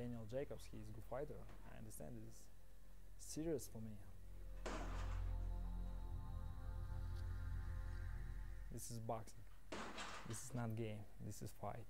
Daniel Jacobs. He's a good fighter. I understand this is serious for me. This is boxing. This is not game. This is fight.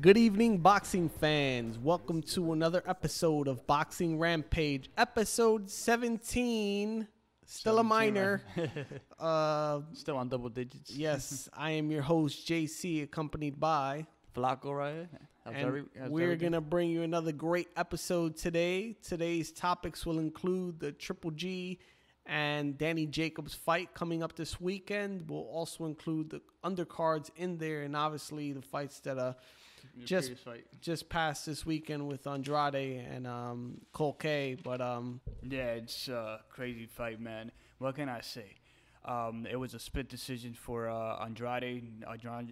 Good evening, boxing fans. Welcome to another episode of Boxing Rampage, episode 17. Still a minor. uh, Still on double digits. yes, I am your host, JC, accompanied by. Flacco right here. How's And every- we're everything? going to bring you another great episode today. Today's topics will include the Triple G and Danny Jacobs fight coming up this weekend. We'll also include the undercards in there and obviously the fights that uh, Your just- fight. just passed this weekend with Andrade and um, Culcay. But um, Yeah, it's a crazy fight, man. What can I say? Um, it was a split decision for uh, Andrade.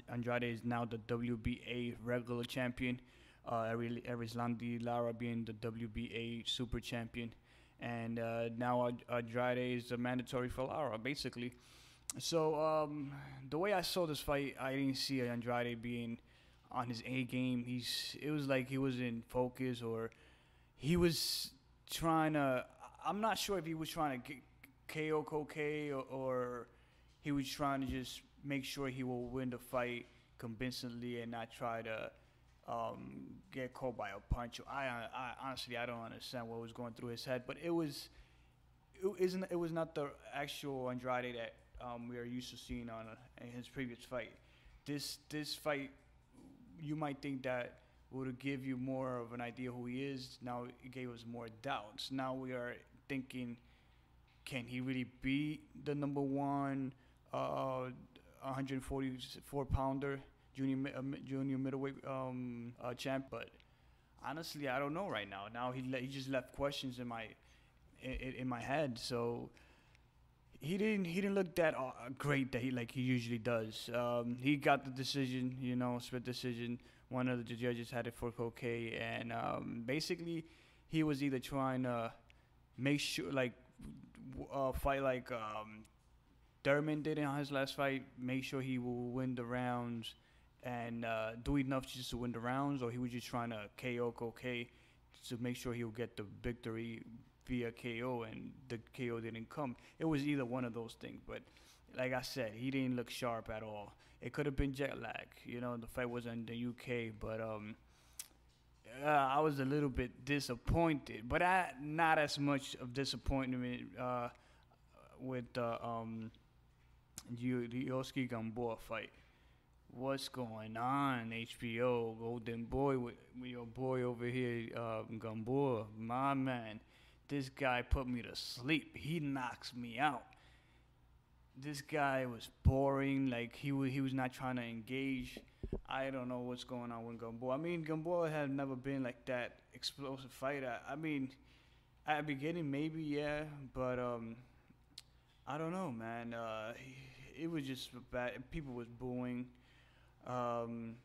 Andrade. Is now the WBA regular champion. Uh, Erislandy Lara being the WBA super champion. And uh, now Ad- Andrade is a mandatory for Lara, basically. So um, the way I saw this fight, I didn't see Andrade being on his A game. He's it was like he was in focus or he was trying to. I'm not sure if he was trying to get KO or, or he was trying to just make sure he will win the fight convincingly and not try to um, get caught by a punch. I, I honestly I don't understand what was going through his head, but it was it isn't it was not the actual Andrade that um, we are used to seeing on a, in his previous fight. This this fight, you might think that would give you more of an idea who he is. Now it gave us more doubts. Now we are thinking, can he really beat the number one uh, 144 pounder junior uh, junior middleweight um, uh, champ? But honestly, I don't know right now. Now he le- he just left questions in my in, in my head. So he didn't he didn't look that uh, great that he like he usually does. Um, he got the decision, you know, split decision. One of the judges had it for Koke, and um, basically he was either trying to make sure like uh, fight like um, Thurman did in his last fight, make sure he will win the rounds and uh, do enough just to win the rounds, or he was just trying to KO Koke to make sure he'll get the victory via KO, and the KO didn't come. It was either one of those things, but like I said, he didn't look sharp at all. It could have been jet lag, you know. The fight was in the UK, but um, uh, I was a little bit disappointed, but I not as much of disappointment uh, with the um, Yu- Yoski Gamboa fight. What's going on, HBO Golden Boy with, with your boy over here, uh, Gamboa, my man. This guy put me to sleep. He knocks me out. This guy was boring. Like he was, he was not trying to engage. I don't know what's going on with Gamboa. I mean, Gamboa had never been like that explosive fighter. I mean, at the beginning maybe yeah, but um, I don't know, man. Uh, it was just bad. People was booing. Um,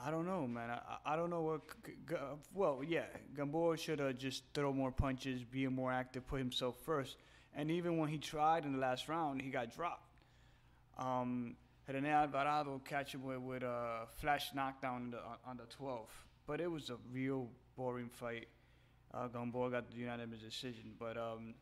I don't know, man. I, I don't know what. G- G- well, yeah, Gamboa should have just throw more punches, be more active, put himself first. And even when he tried in the last round, he got dropped. Um, Rene Alvarado catch him with, a flash knockdown on the, on the 12th. But it was a real boring fight. Uh, Gamboa got the unanimous decision. But um,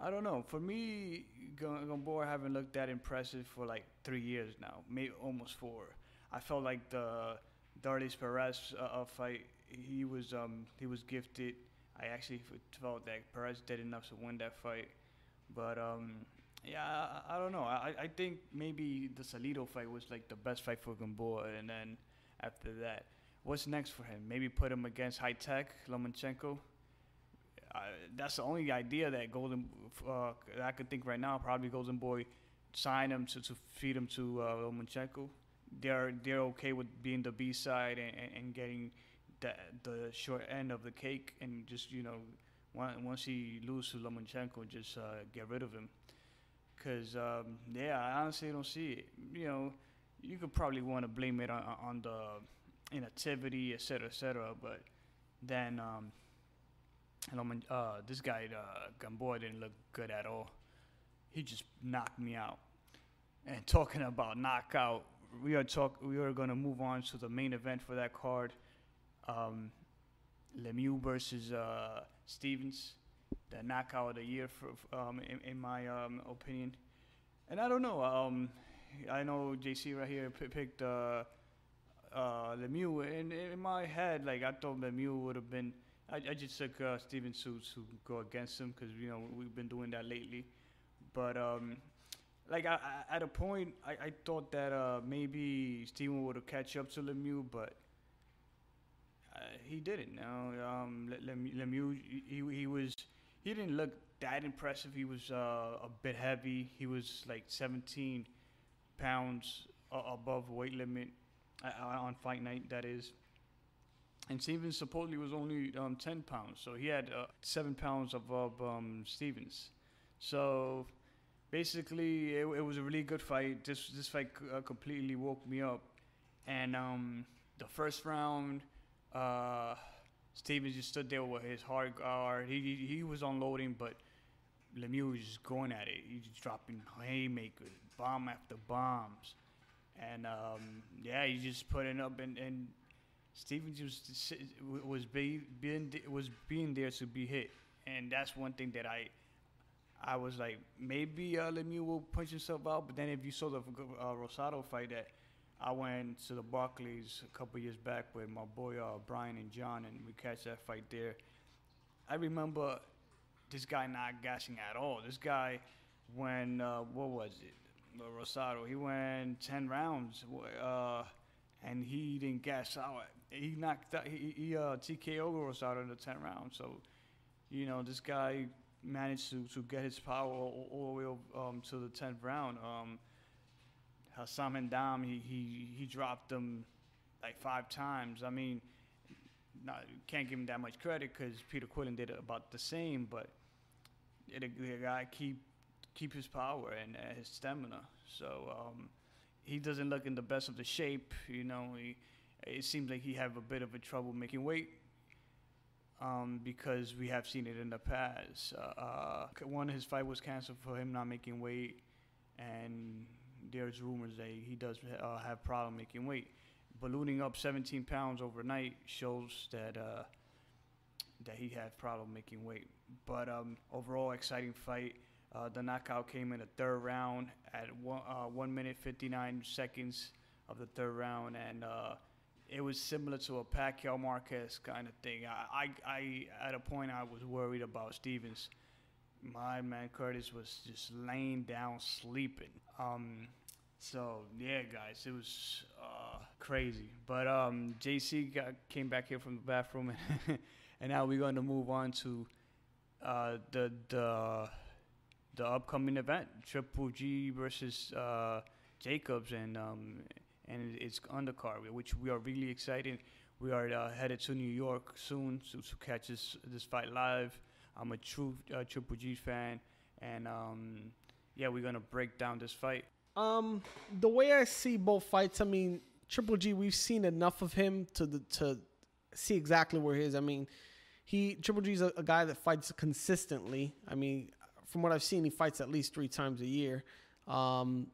I don't know. For me, Gamboa haven't looked that impressive for like three years now, maybe almost four. I felt like the Darleys Perez uh, uh, fight, he was um, he was gifted. I actually felt that Perez did enough to win that fight. But um, yeah, I, I don't know. I, I think maybe the Salido fight was like the best fight for Gamboa, and then after that, what's next for him? Maybe put him against High Tech Lomachenko. Uh, that's the only idea that Golden uh, I could think right now. Probably Golden Boy sign him to, to feed him to uh, Lomachenko. They're they're okay with being the B side and, and, and getting the the short end of the cake, and just you know, once he loses to Lomachenko, just uh, get rid of him. Cause um, yeah, I honestly don't see it. You know, you could probably want to blame it on, on the inactivity, et cetera, et cetera. But then, um, uh, this guy uh, Gamboa didn't look good at all. He just knocked me out. And talking about knockout, we are talk. We are gonna move on to the main event for that card. Um, Lemieux versus uh, Stevens, the knockout of the year, for, um, in, in my um, opinion. And I don't know. Um, I know JC right here p- picked uh, uh, Lemieux, and in my head, like I thought Lemieux would have been. I, I just took uh, Stevens to to go against him because you know we've been doing that lately. But um, like I, I, at a point, I, I thought that uh, maybe Steven would have catch up to Lemieux, but uh, he didn't. No, um, Lemieux, he, he was he didn't look that impressive. He was uh, a bit heavy. He was like 17 pounds uh, above weight limit uh, on fight night. That is. And Stevens supposedly was only um, 10 pounds, so he had uh, seven pounds above um, Stevens. So basically, it, it was a really good fight. This this fight uh, completely woke me up. And um, the first round, uh, Stevens just stood there with his hard guard. He he, he was unloading, but Lemieux was just going at it. He was dropping haymakers, bomb after bombs, and um, yeah, he just putting up and and Stevens was was be, being was being there to be hit, and that's one thing that I I was like, maybe uh, Lemieux will punch himself out. But then if you saw the uh, Rosado fight that I went to the Barclays a couple years back with my boy uh, Brian and John, and we catch that fight there. I remember this guy not gassing at all. This guy, when uh, what was it, Rosado? He went ten rounds, uh, and he didn't gas out. He knocked out, he, he uh, TKO Rosado in the ten rounds. So, you know, this guy managed to, to get his power all, all the way um, to the 10th round. Um, Hassan N'Dam, he, he, he dropped them like five times. I mean, not, can't give him that much credit because Peter Quillin did about the same, but the guy keep keep his power and uh, his stamina. So um, he doesn't look in the best of the shape. You know, he, it seems like he have a bit of a trouble making weight um, because we have seen it in the past. Uh, uh, one, his fight was canceled for him not making weight, and there's rumors that he does uh, have problem making weight. Ballooning up 17 pounds overnight shows that uh, that he had problem making weight. But um, overall, exciting fight. Uh, the knockout came in the third round at one, uh, one minute 59 seconds of the third round, and it was similar to a Pacquiao Marquez kind of thing. I, I, I, at a point, I was worried about Stevens. My man Curtis was just laying down sleeping. Um, so yeah, guys, it was uh, crazy. But um, JC got, came back here from the bathroom, and, and now we're going to move on to uh, the the the upcoming event, Triple G versus uh, Jacobs, and um, and it's undercard, which we are really excited. We are uh, headed to New York soon to, to catch this this fight live. I'm a true uh, Triple G fan, and um, yeah, we're gonna break down this fight. Um, the way I see both fights, I mean, Triple G, we've seen enough of him to the, to see exactly where he is. I mean, he Triple G is a, a guy that fights consistently. I mean, from what I've seen, he fights at least three times a year. Um,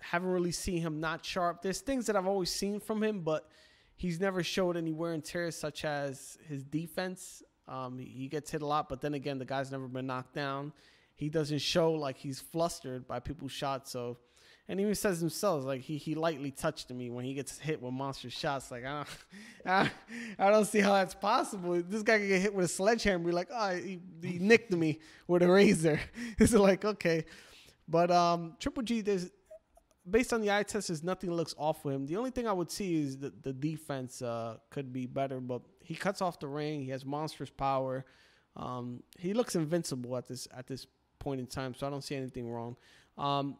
haven't really seen him not sharp. There's things that I've always seen from him, but he's never showed any wear and tear, such as his defense. Um, he gets hit a lot, but then again, the guy's never been knocked down. He doesn't show like he's flustered by people's shots. So, and he even says himself like he he lightly touched me when he gets hit with monster shots. Like I don't, I, I don't see how that's possible. This guy can get hit with a sledgehammer. Be like, oh, he, he nicked me with a razor. it's like okay, but um, Triple G, there's based on the eye test, there's nothing looks off with him. The only thing I would see is that the defense uh, could be better, but he cuts off the ring. He has monstrous power. Um, he looks invincible at this at this point in time, so I don't see anything wrong. Um,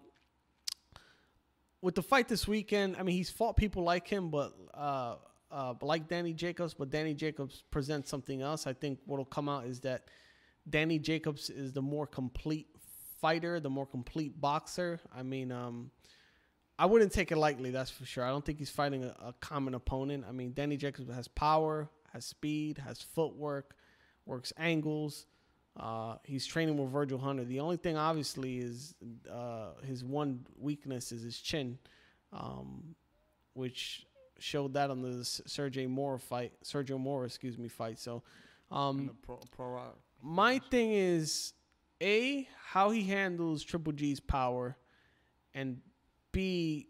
with the fight this weekend, I mean, he's fought people like him, but uh, uh, like Danny Jacobs, but Danny Jacobs presents something else. I think what'll come out is that Danny Jacobs is the more complete fighter, the more complete boxer. I mean, um, I wouldn't take it lightly, that's for sure. I don't think he's fighting a, a common opponent. I mean, Danny Jacobs has power, has speed, has footwork, works angles. Uh, he's training with Virgil Hunter. The only thing, obviously, is uh, his one weakness is his chin. Um, which showed that on the S- Sergio Mora fight, Sergio Mora, excuse me, fight. So, um, pro, pro rock. my thing is a how he handles Triple G's power, and b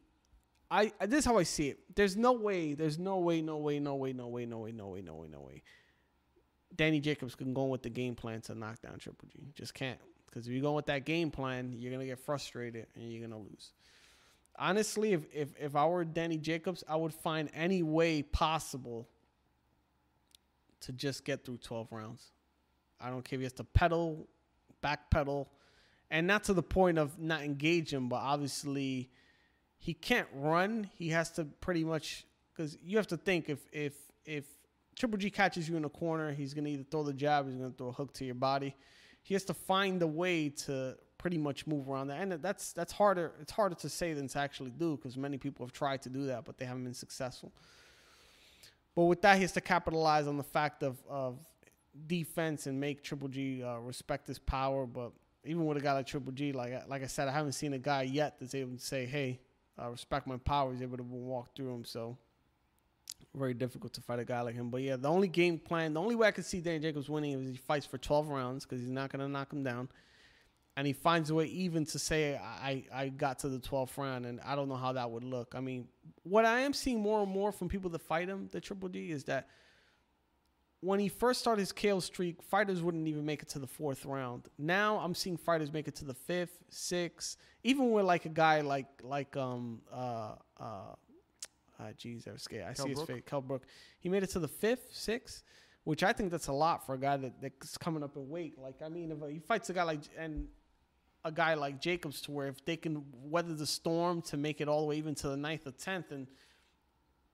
I I- this is how I see it. There's no way. There's no way. No way. No way. No way. No way. No way. No way. No way. Danny Jacobs can go with the game plan to knock down Triple G. Just can't. Because if you go with that game plan, you're gonna get frustrated and you're gonna lose. Honestly, if if if I were Danny Jacobs, I would find any way possible to just get through 12 rounds. I don't care if he has to pedal, back pedal, and not to the point of not engage him, but obviously he can't run. He has to pretty much because you have to think if if if Triple G catches you in a corner, he's gonna either throw the jab, he's gonna throw a hook to your body. He has to find a way to pretty much move around that, and that's that's harder. It's harder to say than to actually do because many people have tried to do that, but they haven't been successful. But with that, he has to capitalize on the fact of, of defense and make Triple G uh, respect his power. But even with a guy like Triple G, like I- like I said, I haven't seen a guy yet that's able to say, "Hey, uh, respect my power." He's able to walk through him. So very difficult to fight a guy like him. But yeah, the only game plan, the only way I could see Dan Jacobs winning is he fights for 12 rounds because he's not going to knock him down. And he finds a way even to say, I, I got to the 12th round, and I don't know how that would look. I mean, what I am seeing more and more from people that fight him, the Triple D, is that when he first started his KO streak, fighters wouldn't even make it to the fourth round. Now I'm seeing fighters make it to the fifth, sixth, even with like a guy like like um uh uh uh geez, I was scared. I Kell see his Brook? face, Kell Brook. He made it to the fifth, sixth, which I think that's a lot for a guy that, that's coming up in weight. Like I mean, if he fights a guy like and a guy like Jacobs, to where if they can weather the storm to make it all the way even to the ninth or tenth, and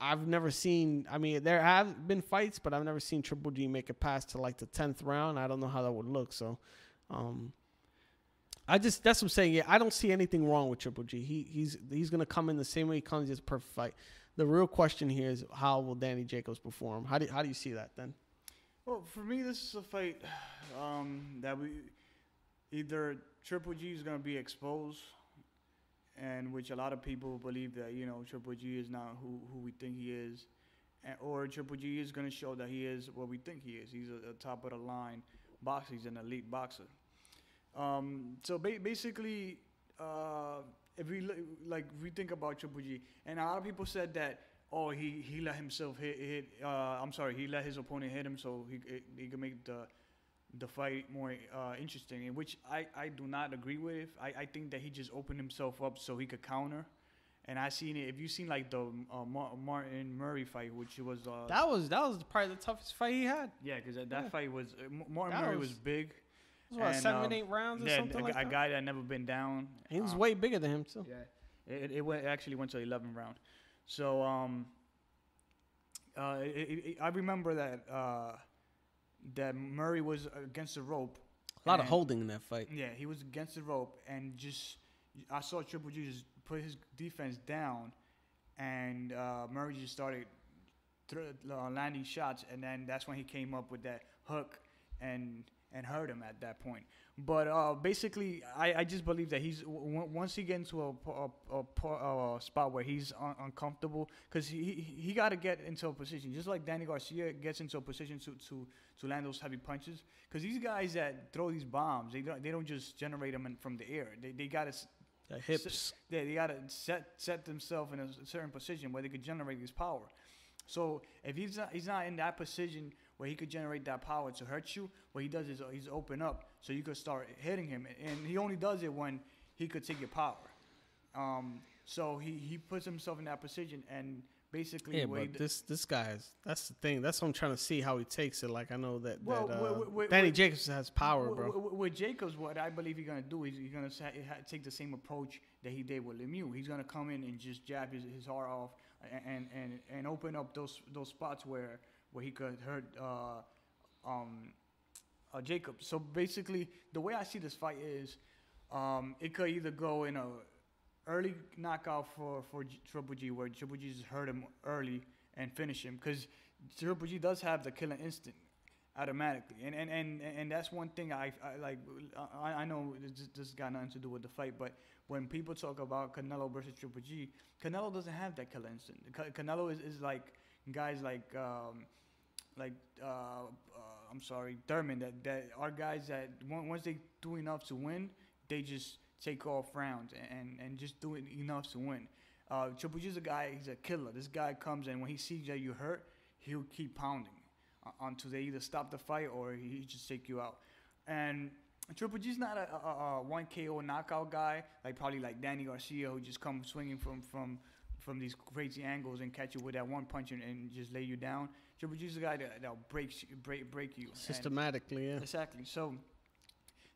I've never seen. I mean, there have been fights, but I've never seen Triple G make it past to like the tenth round. I don't know how that would look. So, um, I just that's what I'm saying. Yeah, I don't see anything wrong with Triple G. He he's he's gonna come in the same way he comes. It's perfect fight. The real question here is how will Danny Jacobs perform? How do how do you see that then? Well, for me, this is a fight um, that we either Triple G is gonna be exposed, and which a lot of people believe that you know Triple G is not who who we think he is, and, or Triple G is gonna show that he is what we think he is. He's a, a top of the line boxer. He's an elite boxer. Um, so ba- basically, uh, if we like we think about Triple G, and a lot of people said that oh he he let himself hit hit. Uh, I'm sorry, he let his opponent hit him so he he could make the the fight more uh, interesting, in which I, I do not agree with. I, I think that he just opened himself up so he could counter. And I seen it. If you seen like the uh, Martin Murray fight, which was uh, That was that was probably the toughest fight he had. yeah, because that, that Yeah. fight was uh, Martin That Murray was, was- big. Was what And, seven, um, eight rounds or Yeah, something a, like a that. guy that never been down. he was Um, way bigger than him too. Yeah, it, it went, it actually went to 11 round. So um, uh, it, I remember that uh, that Murray was against the rope. A lot of holding in that fight. Yeah, he was against the rope, and just I saw Triple G just put his defense down, and uh, Murray just started thr uh, landing shots, and then that's when he came up with that hook and and hurt him at that point. But uh, basically, I, I just believe that he's w- once he gets into a, a, a, a spot where he's un- uncomfortable, because he he, he got to get into a position, just like Danny Garcia gets into a position to to, to land those heavy punches. Because these guys that throw these bombs, they don't they don't just generate them in, from the air. They they got to The hips. yeah, they gotta set set themselves in a certain position where they could generate this power. So if he's not he's not in that position where he could generate that power to hurt you, what he does is he's open up so you could start hitting him, and he only does it when he could take your power. Um, so he he puts himself in that position, and basically Yeah, but this this guy's that's the thing. That's what I'm trying to see how he takes it. Like I know that, Well, that uh, wi- wi- Danny wi- Jacobs has power, bro. wi- wi- With Jacobs, what I believe he's gonna do is he's gonna take the same approach that he did with Lemieux. He's gonna come in and just jab his, his heart off and, and and open up those those spots where where he could hurt uh, um, uh, Jacobs. So basically, the way I see this fight is, um, it could either go in a early knockout for for Triple G, where Triple G just hurt him early and finish him, because Triple G does have the killing instinct. automatically. And and, and, and that's one thing I, I like. I, I know this, this got nothing to do with the fight, but when people talk about Canelo versus Triple G, Canelo doesn't have that killer instinct. Ca- Canelo is, is like guys like um, like uh, uh, I'm sorry, Thurman. That that are guys that once they do enough to win, they just take off rounds and and just do it enough to win. Uh, Triple G's a guy. He's a killer. This guy comes and when he sees that you hurt, he'll keep pounding until they either stop the fight or he he just take you out. And Triple G's not a, a, a one KO knockout guy like probably like Danny Garcia who just comes swinging from from from these crazy angles and catch you with that one punch and, and just lay you down. Triple G's a guy that that'll break break break you. And- Systematically, yeah. Exactly. So,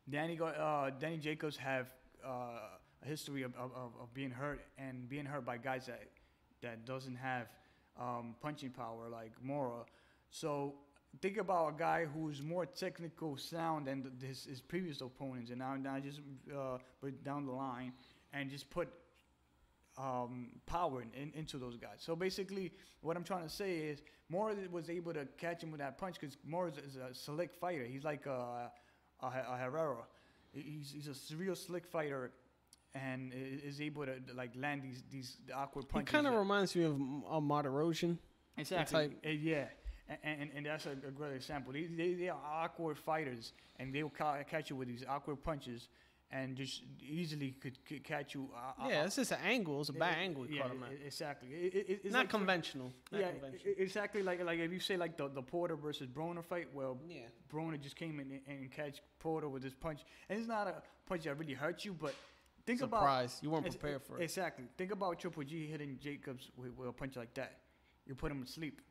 Danny, uh, Danny Jacobs have uh, a history of, of, of of being hurt and being hurt by guys that that doesn't have um, punching power like Mora. So think about a guy who's more technical sound than his, his previous opponents, and now now just uh, put down the line and just put um, power in, in, into those guys. So basically, what I'm trying to say is Moore was able to catch him with that punch because Moore is, is a slick fighter. He's like a, a, a Herrera. He's, he's a real slick fighter and is able to like land these these awkward He punches. kind of reminds me of uh, Martirosyan. Exactly. type. Uh, yeah. And, and, and that's a, a great example. They, they, they are awkward fighters, and they will ca- catch you with these awkward punches, and just easily could, could catch you. Uh, Yeah, uh, it's just an angle. It's a bad uh, angle. Yeah, caught him at. exactly. It, it, it's Not like conventional. Not yeah, conventional. exactly. Like like if you say like the, the Porter versus Broner fight, well, yeah. Broner just came in and, and catch Porter with his punch, and it's not a punch that really hurts you, but think about Surprise. You weren't prepared for it. Exactly. Think about Triple G hitting Jacobs with, with a punch like that. You put him to sleep.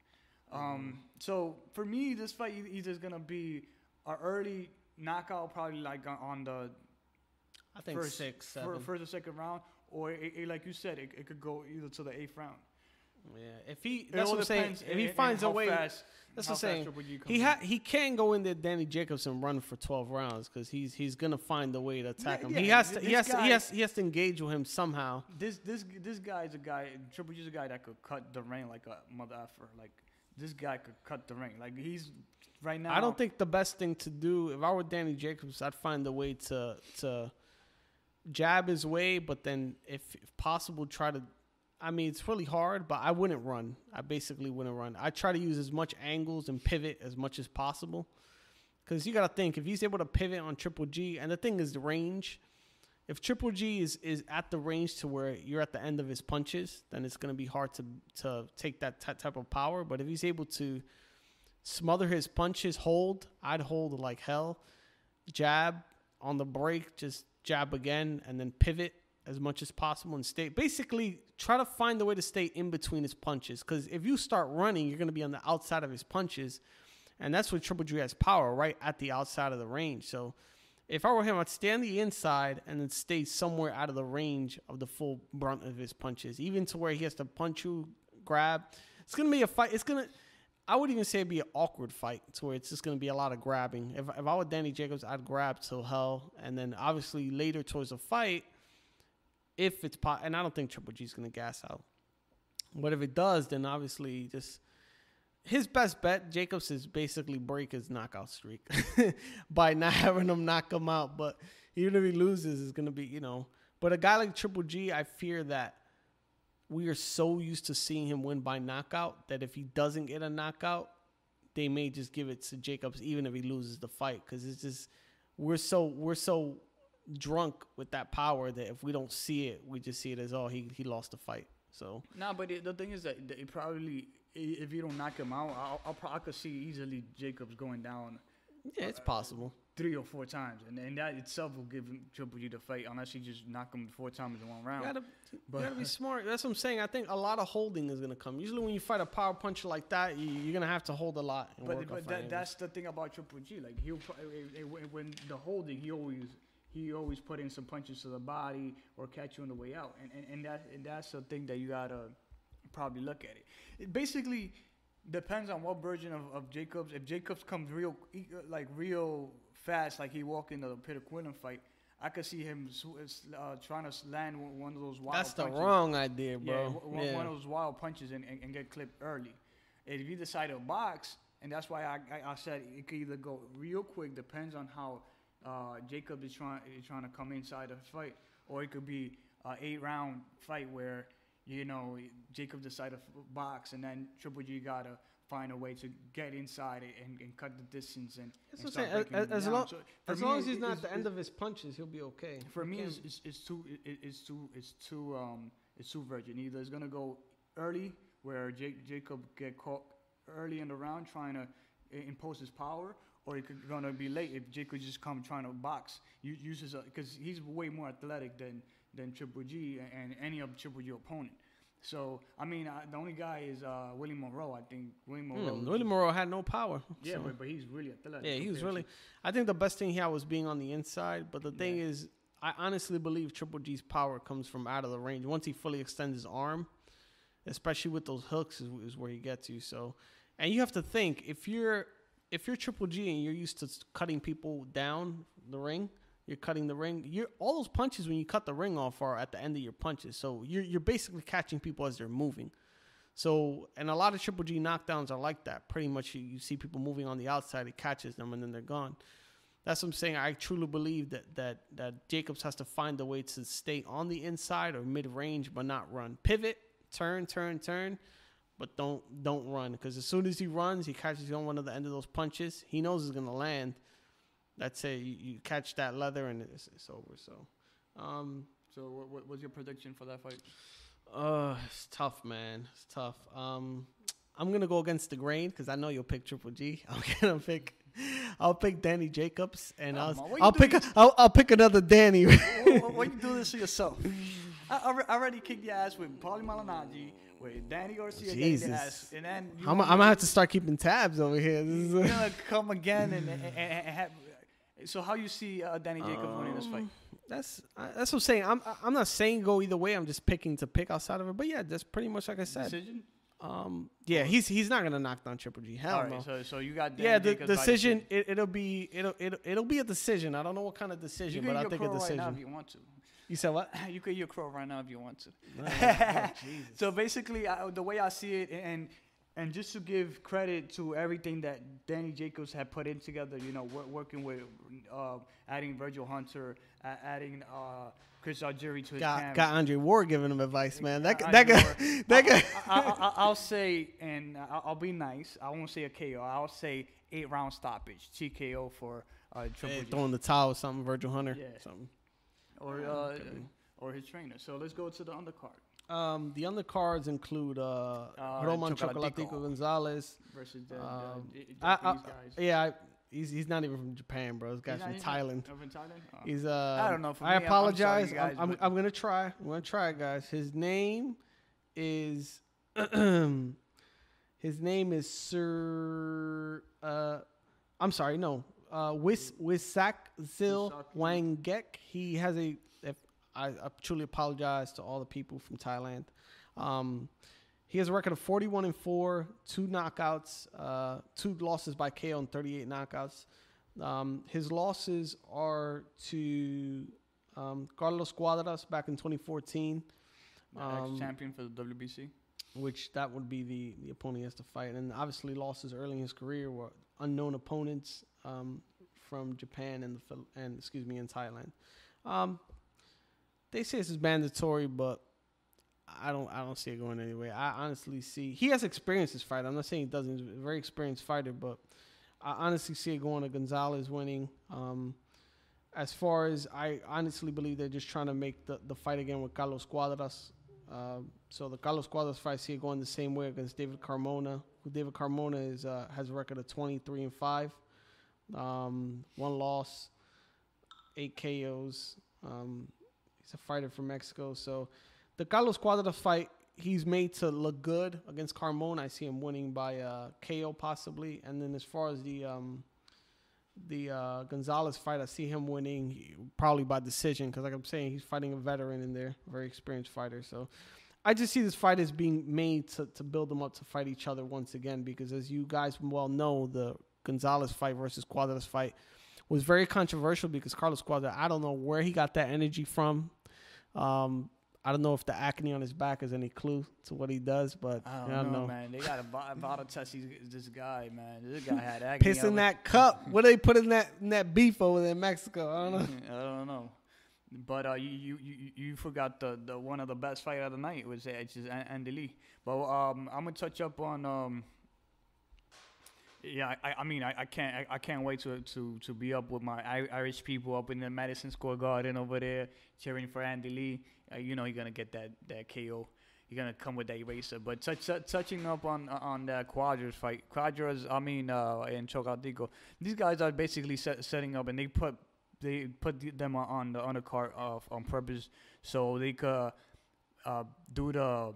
Um, so for me, this fight either is gonna be an early knockout, probably like on, on the I think first, six, seven. first or second round, or it, it- like you said, it, it could go either to the eighth round. yeah. If he, that's what I'm saying. If he finds a way, fast- that's what I'm saying. He ha- he can go in there, Danny Jacobs, and run for 12 rounds because he's he's gonna find a way to attack Yeah, him. he has to he has to, he has he has to engage with him somehow. This this this guy is a guy. Triple G is a guy that could cut the ring like a mother effer. Like this guy could cut the ring. Like he's right now. I don't think the best thing to do if I were Danny Jacobs, I'd find a way to to jab his way, but then if, if possible, try to. I mean, it's really hard, but I wouldn't run. I basically wouldn't run. I try to use as much angles and pivot as much as possible, because you got to think if he's able to pivot on Triple G, and the thing is the range. If Triple G is, is at the range to where you're at the end of his punches, then it's going to be hard to to take that ty- type of power. But if he's able to smother his punches, hold. I'd hold like hell. Jab on the break, just jab again, and then pivot as much as possible and stay. Basically, try to find a way to stay in between his punches. Because if you start running, you're going to be on the outside of his punches, and that's what Triple G has power right at the outside of the range. So. If I were him, I'd stay on the inside and then stay somewhere out of the range of the full brunt of his punches, even to where he has to punch you, grab. It's gonna be a fight. It's gonna. I would even say it'd be an awkward fight to where it's just going to be a lot of grabbing. If, if I were Danny Jacobs, I'd grab till hell. And then obviously later towards the fight, if it's pot, and I don't think Triple G's going to gas out. But if it does, then obviously just his best bet, Jacobs, is basically break his knockout streak by not having him knock him out. But even if he loses, it's going to be, you know. But a guy like Triple G, I fear that we are so used to seeing him win by knockout that if he doesn't get a knockout, they may just give it to Jacobs even if he loses the fight because it's just we're so we're so drunk with that power that if we don't see it, we just see it as oh he he lost the fight. So Nah, but it, the thing is that it probably if you don't knock him out, I'll, I'll I could see easily Jacobs going down yeah, it's possible. Three or four times, and, and that itself will give him Triple G the fight unless he just knock him four times in one You round. gotta, you But- gotta be smart. That's what I'm saying. I think a lot of holding is gonna come. Usually, when you fight a power puncher like that, you, you're gonna have to hold a lot. And But, work but that, that's the thing about Triple G. Like he'll pro- eh, eh, when the holding, he always he always put in some punches to the body or catch you on the way out, and and, and that and that's the thing that you gotta probably look at it. It basically depends on what version of, of Jacobs. If Jacobs comes real like real fast, like he walked into the Peter Quillin fight, I could see him uh, trying to land one- of those wild. that's the punches. wrong idea, bro. one, Yeah. one of those wild punches and, and, and get clipped early. If you decide to box and that's why I, I, I said it could either go real quick, depends on how uh, Jacob is trying is trying to come inside the fight, or it could be an eight round fight where you know Jacob decided to box, and then Triple G gotta find a way to get inside it and, and cut the distance and, That's and start saying. As, as long, So as, me, long as he's not at the end of his punches, he'll be okay. for He me, it's, it's, it's too it, it- it's too it's too um it's too virgin. Either it's gonna go early where Jake, Jacob get caught early in the round trying to impose his power, or it could gonna be late if Jacob just come trying to box. Uses because he's way more athletic than than Triple G and any of Triple G opponent. So I mean, I, the only guy is uh, Willie Monroe. I think Willie Monroe. Mm, Willie Monroe had no power. Yeah, so- but, but he's really athletic. yeah, he was really. I think the best thing he had was being on the inside. But the thing Yeah. is, I honestly believe Triple G's power comes from out of the range. Once he fully extends his arm, especially with those hooks, is, is where he gets you. So, and you have to think if you're if you're Triple G and you're used to cutting people down the ring, you're cutting the ring. You're all those punches when you cut the ring off are at the end of your punches. So you're you're basically catching people as they're moving. So, and a lot of Triple G knockdowns are like that. Pretty much, you, you see people moving on the outside, it catches them, and then they're gone. That's what I'm saying. I truly believe that that that Jacobs has to find a way to stay on the inside or mid range, but not run. Pivot, turn, turn, turn, but don't don't run because as soon as he runs, he catches on one of the end of those punches. He knows it's gonna land. That's it. You, you catch that leather and it's, it's over. So, um, So what, what what's your prediction for that fight? uh, it's tough, man. It's tough. Um, I'm gonna go against the grain because I know you'll pick Triple G. I'm gonna pick. I'll pick Danny Jacobs, and Come I'll what I'll pick a, I'll, I'll pick another Danny. why, why you do this to yourself? I, I already kicked your ass with Paulie Malignaggi, with Danny Garcia Jesus. ass, and then you, I'm, I'm gonna have to start keeping tabs over here. This is, gonna come again and, and, and, and have. So how you see uh, Danny Jacobs winning this fight? Um, That's I- that's what I'm saying. I'm I'm not saying go either way. I'm just picking to pick outside of it. But yeah, that's pretty much like I said. Decision. Um, yeah, he's he's not gonna knock down Triple G. Hell All right. no. So so you got Danny yeah, the decision. It, it'll be it'll, it'll it'll be a decision. I don't know what kind of decision, but I think a crow right decision. now if you want to. you said what? You could eat your crow right now if you want to. Oh, Jesus. So basically, I, the way I see it, and and just to give credit to everything that Danny Jacobs had put in together, you know, wor- working with uh, adding Virgil Hunter, uh, adding uh, Chris Algieri to his Got camp. got Andre Ward giving him advice, man. That guy- that guy that guy. I, I, I, I'll say, and I'll, I'll be nice. I won't say a KO. I'll say eight round stoppage, TKO for uh, Triple Hey, throwing the towel or something, Virgil Hunter. Yeah. Something. or uh, or his trainer. So let's go to the undercard Um, the undercards include uh, Uh, Roman Chocolatito. Chocolatito Gonzalez. versus the, Um, the, the I, I, guys. yeah, I, he's he's not even from Japan, bro. This guy's He's from Thailand. from Thailand? Oh. He's uh. I don't know, I me, I'm- I'm apologize. I'm, I'm, I'm gonna try. I'm gonna try, guys. His name is. his name is Sir. Uh, I'm sorry. No. Uh, Wis Wisak Zil. Wangek. He has a. I, I truly apologize to all the people from Thailand. Um, he has a record of 41 and four, two knockouts, uh, two losses by KO and 38 knockouts. Um, his losses are to um, Carlos Cuadras back in 2014, The um, ex-champion for the WBC. which that would be the, the opponent he has to fight. And obviously, losses early in his career were unknown opponents um, from Japan and the and excuse me in Thailand. They say this is mandatory, but I don't I don't see it going anyway. I honestly see he has experience this fight. I'm not saying he doesn't. He's a very experienced fighter, but I honestly see it going to Gonzalez winning. Um, as far as I honestly believe they're just trying to make the, the fight again with Carlos Cuadras. Um, so the Carlos Cuadras fight, I see it going the same way against David Carmona. Who David Carmona is uh, has a record of 23 and five, um, one loss, eight KOs. Um, a fighter from Mexico. So the Carlos Cuadras fight, he's made to look good against Carmona. I see him winning by uh, KO possibly. And then as far as the um, the uh, Gonzalez fight, I see him winning probably by decision because, like I'm saying, he's fighting a veteran in there, very experienced fighter. So I just see this fight as being made to, to build them up to fight each other once again because, as you guys well know, the Gonzalez fight versus Cuadras fight was very controversial because Carlos Cuadras, I don't know where he got that energy from. Um, I don't know if the acne on his back is any clue to what he does, but I I don't, don't, know, know. man. They got a bo- bottle test. These, this guy, man. This guy had acne. Piss all in the- that cup. What they put in that in that beef over there in Mexico? I don't know. I don't know. But uh, you, you you you forgot the, the one of the best fight of the night was uh, Andy Lee. But um, I'm gonna touch up on um. Yeah, I, I mean I, I can't I, I can't wait to, to, to be up with my Irish people up in the Madison Square Garden over there cheering for Andy Lee. Uh, you know you're gonna get that, that KO. You're gonna come with that eraser. But touch, touch, touching up on on that Cuadras fight, Cuadras I mean uh, and Chocotico, these guys are basically set, setting up and they put they put them on- on the undercard of on purpose so they could uh, do the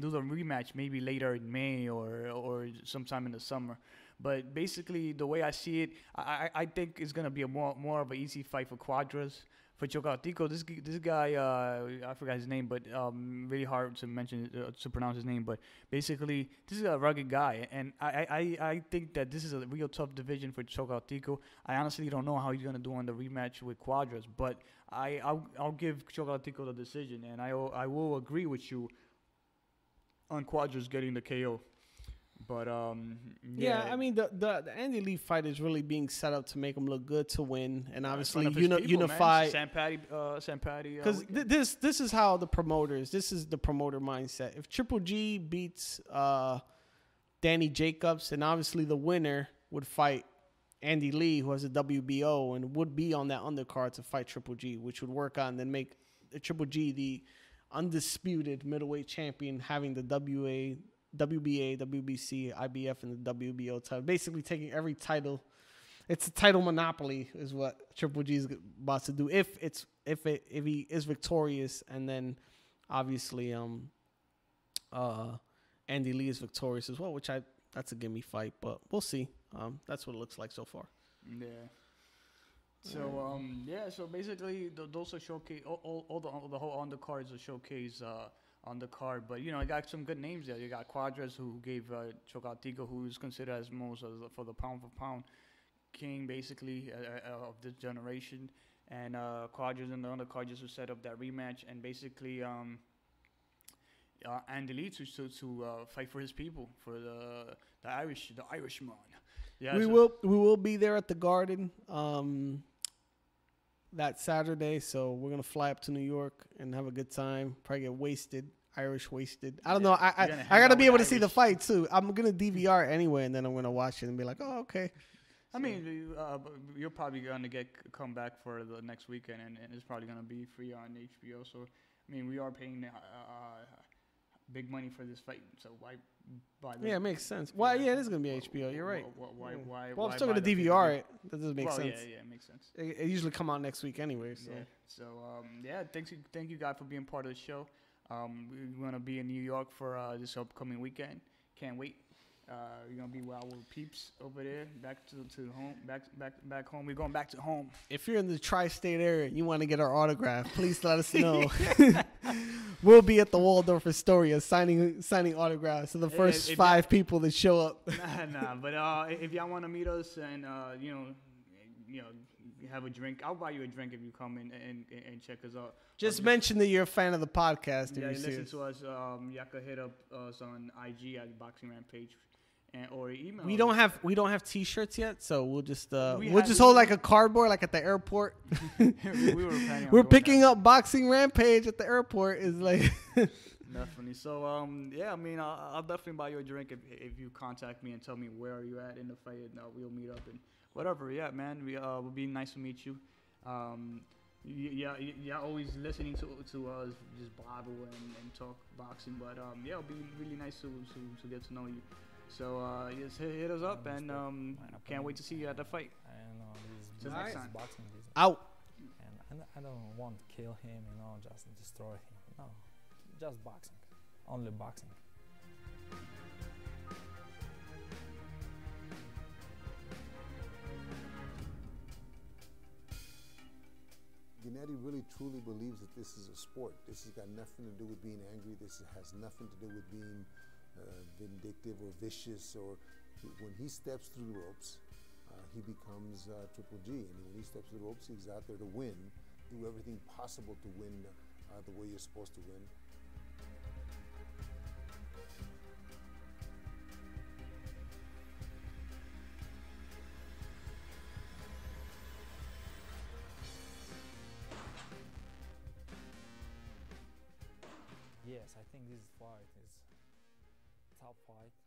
do the rematch maybe later in May or or sometime in the summer. But basically, the way I see it, I I, think it's gonna be a more more of an easy fight for Cuadras. For Chocotico, this this guy uh, I forgot his name, but um, really hard to mention uh, to pronounce his name. But basically, this is a rugged guy, and I, I, I think that this is a real tough division for Chocotico. I honestly don't know how he's gonna do on the rematch with Cuadras, but I I'll, I'll give Chocotico the decision, and I I will agree with you on Cuadras getting the KO. But um Yeah, I mean the, the the Andy Lee fight is really being set up to make him look good to win, and obviously front of uni- people, unify. San Patty, uh, San Patty. uh, Because weekend. th- this this is how the promoters. This is the promoter mindset. If Triple G beats uh, Danny Jacobs, and obviously the winner would fight Andy Lee, who has a WBO and would be on that undercard to fight Triple G, which would work on and then make uh, Triple G the undisputed middleweight champion, having the WA, WBA, WBC, IBF, and the WBO title. Basically, taking every title. It's a title monopoly, is what Triple G is about to do. If it's if it if he is victorious, and then obviously um uh Andy Lee is victorious as well, which I that's a gimme fight, but we'll see. Um, that's what it looks like so far. Yeah. So um yeah, so basically th- those are showcase all, all, all the all the whole undercards are showcase uh on the card, but you know I got some good names there. You got Cuadras who gave uh, Chocotico, who's considered as most as the- for the pound for pound king basically uh, uh, of this generation, and uh, Cuadras and the undercard just to set up that rematch and basically um uh, Andy Lee to to, to uh, fight for his people for the the Irish the Irishman. Yeah, we so- will we will be there at the Garden um, that Saturday, so we're gonna fly up to New York and have a good time. Probably get wasted, Irish wasted. I don't Yeah, know. I I, I gotta be able to see the fight too. I'm gonna DVR anyway, and then I'm gonna watch it and be like, oh okay. I mean, uh, you're probably gonna get come back for the next weekend, and, and it's probably gonna be free on HBO. So, I mean, we are paying uh, uh, big money for this fight. So why buy the? Yeah, it makes sense. Why? Yeah, it is gonna be HBO. You're right. Why? Why? Why Well, I'm still gonna DVR it. That doesn't make well, sense. yeah, yeah, it makes sense. It, it usually come out next week anyway. So. Yeah. So, um, yeah, thanks, you, thank you guys for being part of the show. Um, we're gonna be in New York for uh, this upcoming weekend. Can't wait. Uh, we're gonna be with our peeps over there, back to to home, back back back home. We're going back to home. If you're in the tri-state area and you want to get our autograph, please let us know. we'll be at the Waldorf Astoria signing signing autographs to the first if five people that show up. nah, nah. But uh, if y'all want to meet us and uh, you know, you know, have a drink, I'll buy you a drink if you come in and, and, and check us out. Just Uh, mention that you're a fan of the podcast. if Yeah, listen to us. Um, y'all can hit up us on IG at Boxing Rampage, and or email. We don't have we don't have T-shirts yet, so we'll just uh, We we'll just hold like a cardboard, like at the airport. we were planning on We're picking that. up Boxing Rampage at the airport. Is like Definitely. So um, yeah, I mean, I'll, I'll definitely buy you a drink if if you contact me and tell me where are you at in the fight, and uh, we'll meet up and whatever. Yeah, man, we uh, will be nice to meet you. Um, yeah, yeah, always listening to to us just babble and, and talk boxing, but um, yeah, it'll be really nice to to, to get to know you. So uh, just hit, hit us up, and um, can't wait to see you at the fight. I don't know. This is Till business, next time. boxing business. out. And I, don't- I don't want to kill him, you know, just destroy him. No, just boxing. Only boxing. Gennady really truly believes that this is a sport. This has got nothing to do with being angry. This has nothing to do with being uh, vindictive or vicious, or when he steps through the ropes, uh, he becomes uh, Triple G. And when he steps through the ropes, he's out there to win, do everything possible to win the way you're supposed to win. Yes, I think this fight is top fight